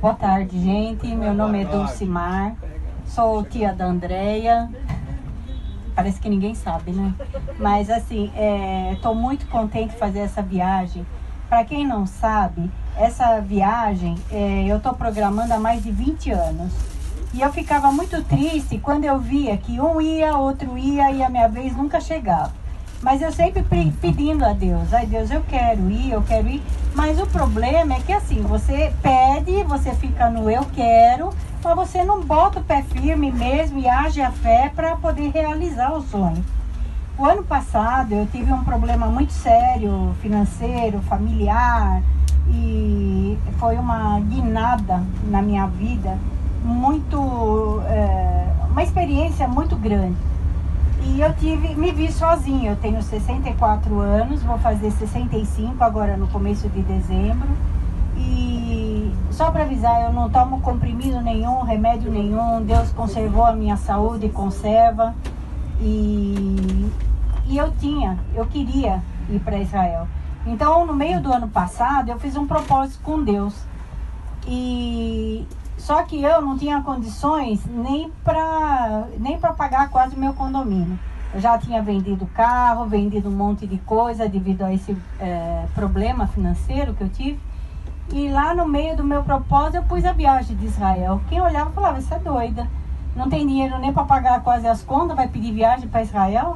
Boa tarde, gente. Meu nome é Dulcimar. Sou tia da Andrea. Parece que ninguém sabe, né? Mas assim, estou muito contente de fazer essa viagem. Para quem não sabe, essa viagem é, eu estou programando há mais de 20 anos. E eu ficava muito triste quando eu via que um ia, outro ia e a minha vez nunca chegava. Mas eu sempre pedindo a Deus, ai Deus, eu quero ir, eu quero ir. Mas o problema é que assim, você pede, você fica no eu quero, mas você não bota o pé firme mesmo e age a fé para poder realizar o sonho. O ano passado eu tive um problema muito sério, financeiro, familiar, e foi uma guinada na minha vida, muito, é, uma experiência muito grande. E eu tive, me vi sozinha. Eu tenho 64 anos, vou fazer 65 agora no começo de dezembro. E só para avisar, eu não tomo comprimido nenhum, remédio nenhum. Deus conservou a minha saúde e conserva. E, e eu tinha, eu queria ir para Israel. Então, no meio do ano passado, eu fiz um propósito com Deus. E só que eu não tinha condições nem para nem para pagar quase o meu condomínio. Eu já tinha vendido carro, vendido um monte de coisa devido a esse é, problema financeiro que eu tive. E lá no meio do meu propósito eu pus a viagem de Israel. Quem olhava falava, você é doida. Não tem dinheiro nem para pagar quase as contas, vai pedir viagem para Israel?